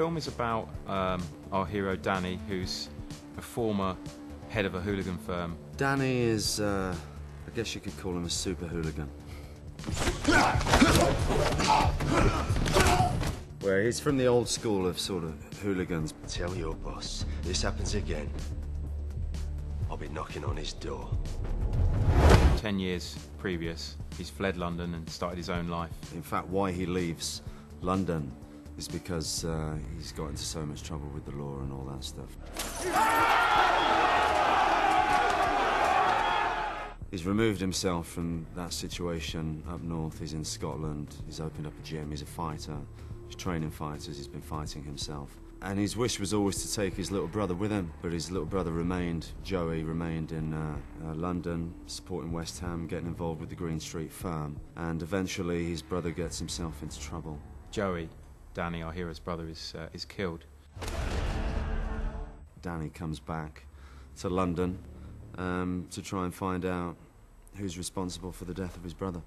film is about um, our hero Danny, who's a former head of a hooligan firm. Danny is, uh, I guess you could call him a super hooligan. Where he's from the old school of sort of hooligans. Tell your boss, this happens again. I'll be knocking on his door. Ten years previous, he's fled London and started his own life. In fact, why he leaves London is because uh, he's got into so much trouble with the law and all that stuff. He's removed himself from that situation up north. He's in Scotland. He's opened up a gym. He's a fighter. He's training fighters. He's been fighting himself. And his wish was always to take his little brother with him, but his little brother remained, Joey remained in uh, uh, London, supporting West Ham, getting involved with the Green Street firm. And eventually his brother gets himself into trouble. Joey, Danny, our hero's brother, is, uh, is killed. Danny comes back to London um, to try and find out who's responsible for the death of his brother.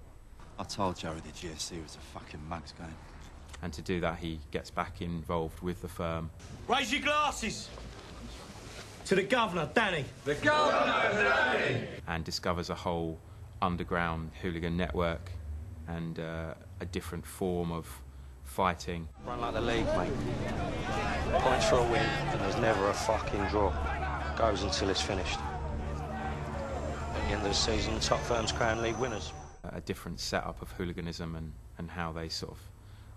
I told Joey the GSE was a fucking mugs game. And to do that, he gets back involved with the firm. Raise your glasses to the governor, Danny. The governor, Danny. And discovers a whole underground hooligan network and uh, a different form of fighting. Run like the league, mate. Points for a win, and there's never a fucking draw. Goes until it's finished. At the end of the season, the top firms crown league winners. A different setup of hooliganism and, and how they sort of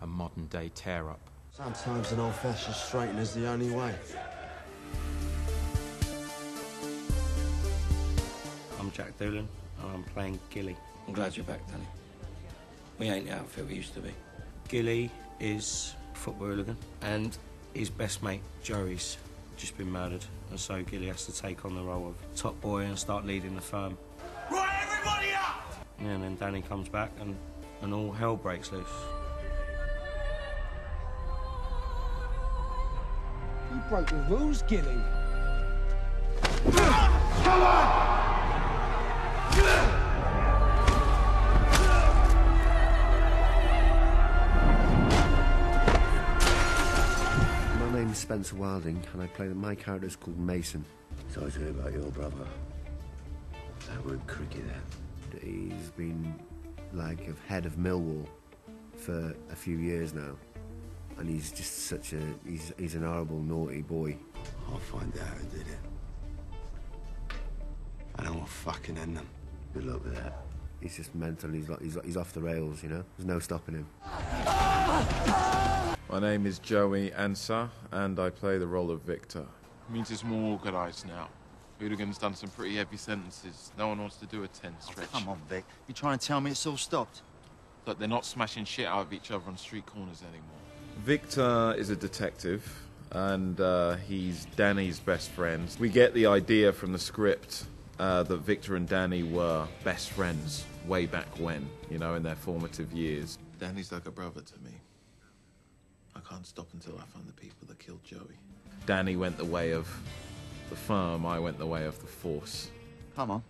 a modern day tear up. Sometimes an old fashioned straightener's the only way. I'm Jack Doolan, and I'm playing Gilly. I'm glad you're back, Danny. We ain't the outfit we used to be. Gilly is a football hooligan, and his best mate, Joey's, just been murdered. And so Gilly has to take on the role of top boy and start leading the firm. Right, everybody up! Yeah, and then Danny comes back, and, and all hell breaks loose. You broke the rules, Gilly. Ah! Come on! Spencer Wilding, and I play my character's called Mason. Sorry to hear about your brother. That weren't cricket then. He's been like a head of Millwall for a few years now, and he's just such a he's he's an horrible naughty boy. I'll find out who did it. And I'll fucking end them. Good luck with that. He's just mental. He's like he's he's off the rails. You know, there's no stopping him. Oh, My name is Joey Ansah, and I play the role of Victor. means it's more organised now. Hooligan's done some pretty heavy sentences. No one wants to do a 10 stretch. Come on, Vic. You trying to tell me it's all stopped? Look, they're not smashing shit out of each other on street corners anymore. Victor is a detective, and uh, he's Danny's best friend. We get the idea from the script uh, that Victor and Danny were best friends way back when, you know, in their formative years. Danny's like a brother to me. I can't stop until I find the people that killed Joey. Danny went the way of the firm, I went the way of the force. Come on.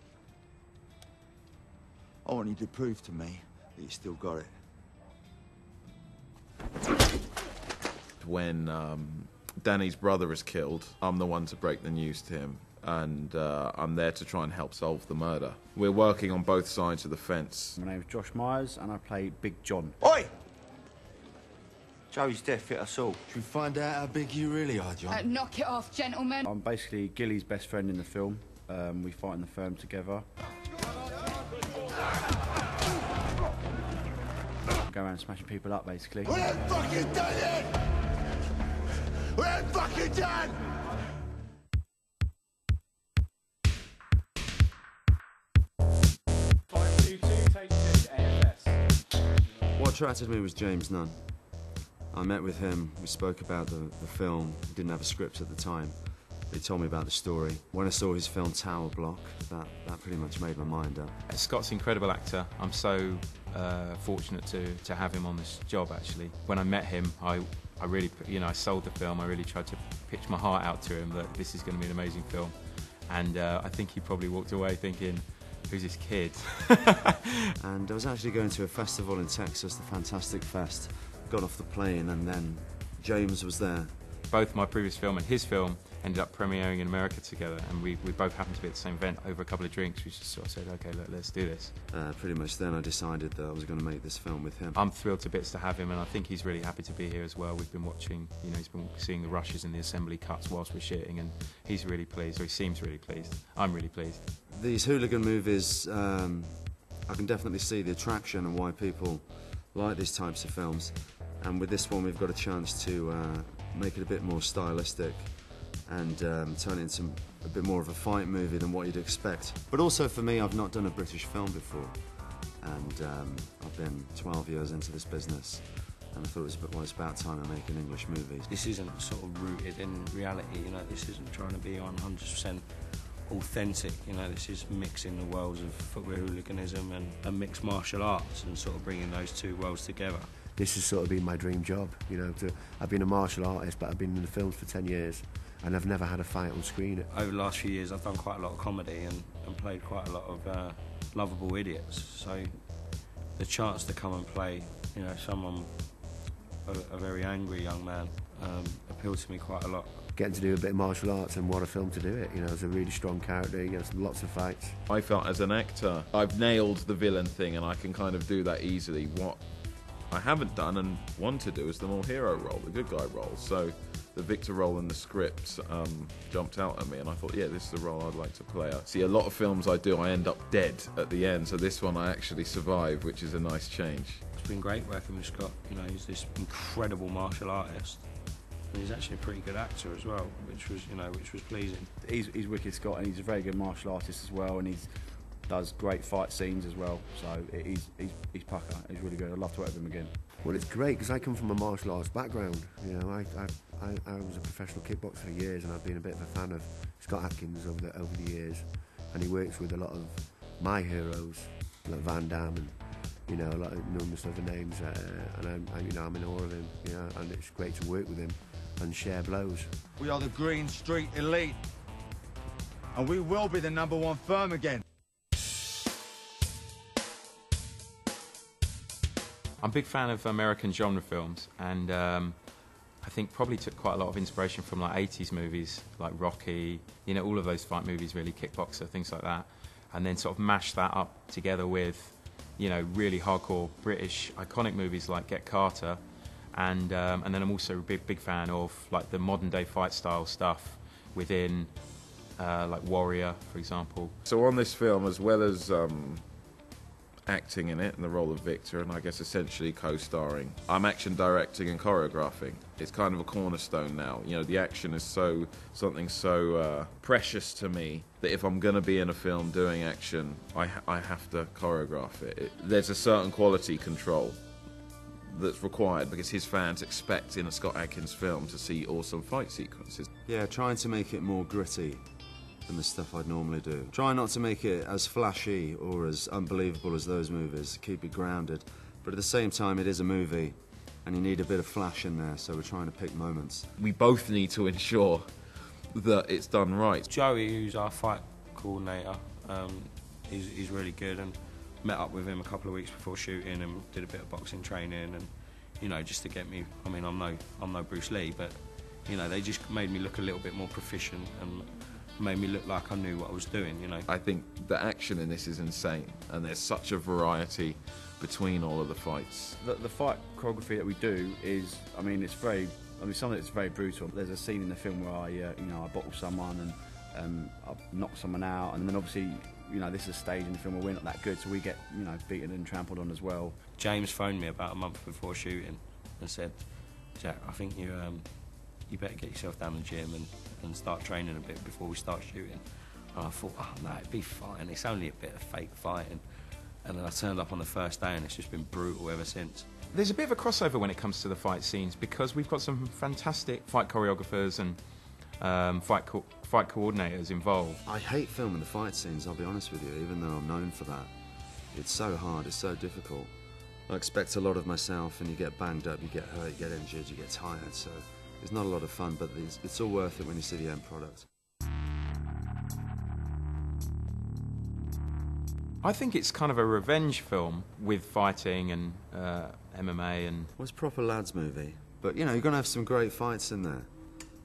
I want you to prove to me that you still got it. When um, Danny's brother is killed, I'm the one to break the news to him, and uh, I'm there to try and help solve the murder. We're working on both sides of the fence. My name's Josh Myers, and I play Big John. Oi! Joey's death hit us all. Should we find out how big you really are, John? Uh, knock it off, gentlemen. I'm basically Gilly's best friend in the film. Um, we fight in the firm together. Go around smashing people up, basically. We ain't fucking done it! We ain't fucking done! Attracted me was James Nunn. I met with him, we spoke about the, the film, He didn't have a script at the time. He told me about the story. When I saw his film Tower Block, that, that pretty much made my mind up. Scott's an incredible actor. I'm so uh, fortunate to, to have him on this job, actually. When I met him, I, I really, you know, I sold the film. I really tried to pitch my heart out to him that this is going to be an amazing film. And uh, I think he probably walked away thinking, who's this kid? and I was actually going to a festival in Texas, the Fantastic Fest. Got off the plane and then James was there. Both my previous film and his film ended up premiering in America together, and we, we both happened to be at the same event over a couple of drinks. We just sort of said, okay, look, let's do this. Uh, pretty much then I decided that I was going to make this film with him. I'm thrilled to bits to have him, and I think he's really happy to be here as well. We've been watching, you know, he's been seeing the rushes and the assembly cuts whilst we're shooting, and he's really pleased, or he seems really pleased. I'm really pleased. These hooligan movies, um, I can definitely see the attraction and why people like these types of films. And with this one, we've got a chance to uh, make it a bit more stylistic and um, turn it into a bit more of a fight movie than what you'd expect. But also for me, I've not done a British film before, and um, I've been 12 years into this business, and I thought it was, well, it's about time I make an English movie. This isn't sort of rooted in reality, you know, this isn't trying to be 100% authentic, you know, this is mixing the worlds of footwear hooliganism and, and mixed martial arts and sort of bringing those two worlds together. This has sort of been my dream job, you know. To, I've been a martial artist, but I've been in the films for 10 years, and I've never had a fight on screen. Over the last few years, I've done quite a lot of comedy and, and played quite a lot of uh, lovable idiots. So the chance to come and play, you know, someone, a, a very angry young man, um, appealed to me quite a lot. Getting to do a bit of martial arts and what a film to do it. You know, it's a really strong character. He has lots of fights. I felt as an actor, I've nailed the villain thing, and I can kind of do that easily. What I haven't done and want to do is the more hero role, the good guy role. So the Victor role in the script um, jumped out at me, and I thought, yeah, this is the role I'd like to play. I see a lot of films I do, I end up dead at the end. So this one, I actually survive, which is a nice change. It's been great working with Scott. You know, he's this incredible martial artist. And he's actually a pretty good actor as well, which was, you know, which was pleasing. He's, he's wicked Scott, and he's a very good martial artist as well, and he's does great fight scenes as well. So he's he's he's pucker. He's really good. I'd love to work with him again. Well, it's great because I come from a martial arts background. You know, I, I, I, I was a professional kickboxer for years, and I've been a bit of a fan of Scott Adkins over the over the years. And he works with a lot of my heroes, like Van Damme, and you know, a lot of numerous other names. Uh, and I'm, I, you know, I'm in awe of him. You know, and it's great to work with him and share blows. We are the Green Street Elite. And we will be the number one firm again. I'm a big fan of American genre films, and um, I think probably took quite a lot of inspiration from like 80s movies, like Rocky, you know, all of those fight movies, really, Kickboxer, things like that, and then sort of mashed that up together with, you know, really hardcore British iconic movies like Get Carter, and um, and then I'm also a big big fan of like the modern day fight style stuff within, uh, like Warrior, for example. So on this film, as well as um, acting in it in the role of Victor, and I guess essentially co-starring. I'm action directing and choreographing. It's kind of a cornerstone now. You know, the action is so something so uh, precious to me that if I'm going to be in a film doing action, I ha- I have to choreograph it. it. There's a certain quality control that's required because his fans expect in a Scott Adkins film to see awesome fight sequences. Yeah, trying to make it more gritty than the stuff I'd normally do. Try not to make it as flashy or as unbelievable as those movies, keep it grounded. But at the same time, it is a movie, and you need a bit of flash in there, so we're trying to pick moments. We both need to ensure that it's done right. Joey, who's our fight coordinator, um, he's, he's really good, and met up with him a couple of weeks before shooting and did a bit of boxing training, and you know, just to get me. I mean, I'm no, I'm no Bruce Lee, but you know, they just made me look a little bit more proficient and made me look like I knew what I was doing, you know. I think the action in this is insane, and there's such a variety between all of the fights. The, the fight choreography that we do is, I mean, it's very, I mean, some of it's very brutal. There's a scene in the film where I, uh, you know, I bottle someone and um, I knock someone out, and then obviously, you know, this is a stage in the film where we're not that good, so we get, you know, beaten and trampled on as well. James phoned me about a month before shooting and said, Jack, I think you, um, you better get yourself down the gym and, and start training a bit before we start shooting. And I thought, oh no, it'd be fine. It's only a bit of fake fighting. And then I turned up on the first day and it's just been brutal ever since. There's a bit of a crossover when it comes to the fight scenes because we've got some fantastic fight choreographers and um, fight co- fight coordinators involved. I hate filming the fight scenes, I'll be honest with you, even though I'm known for that. It's so hard, it's so difficult. I expect a lot of myself, and you get banged up, you get hurt, you get injured, you get tired, so it's not a lot of fun, but it's, it's all worth it when you see the end product. I think it's kind of a revenge film with fighting and uh, MMA and. Well, it's a proper lads movie, But you know, you're going to have some great fights in there.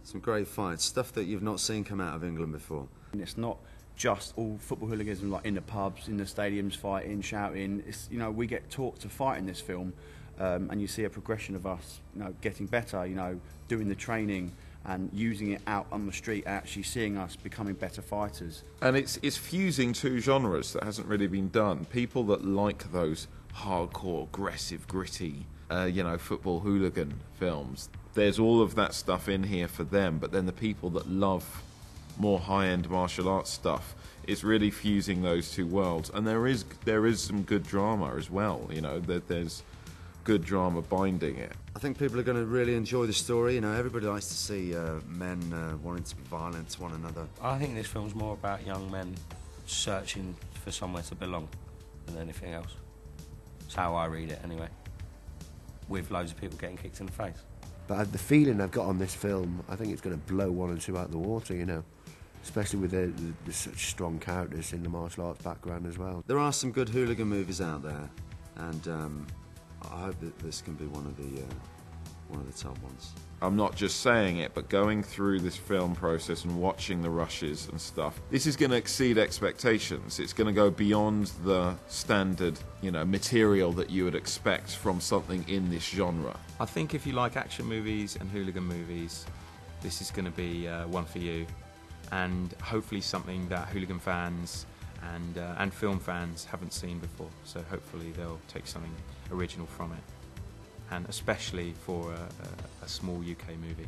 Some great fights, stuff that you've not seen come out of England before. And it's not just all football hooliganism like in the pubs, in the stadiums, fighting, shouting. It's, you know, we get taught to fight in this film, um, and you see a progression of us, you know, getting better. You know, doing the training and using it out on the street, actually seeing us becoming better fighters. And it's it's fusing two genres that hasn't really been done. People that like those hardcore, aggressive, gritty, uh, you know, football hooligan films. There's all of that stuff in here for them, but then the people that love more high-end martial arts stuff, it's really fusing those two worlds. And there is there is some good drama as well. You know, that there's good drama binding it. I think people are going to really enjoy the story. You know, everybody likes to see uh, men uh, wanting to be violent to one another. I think this film's more about young men searching for somewhere to belong than anything else. That's how I read it, anyway. With loads of people getting kicked in the face. But the feeling I've got on this film, I think it's going to blow one and two out of the water, you know. Especially with the, the, the such strong characters in the martial arts background as well. There are some good hooligan movies out there, and um, I hope that this can be one of the uh, one of the top ones. I'm not just saying it, but going through this film process and watching the rushes and stuff, this is going to exceed expectations. It's going to go beyond the standard, you know, material that you would expect from something in this genre. I think if you like action movies and hooligan movies, this is going to be uh, one for you, and hopefully something that hooligan fans and uh, and film fans haven't seen before. So hopefully they'll take something original from it, and especially for a, a, a small UK movie.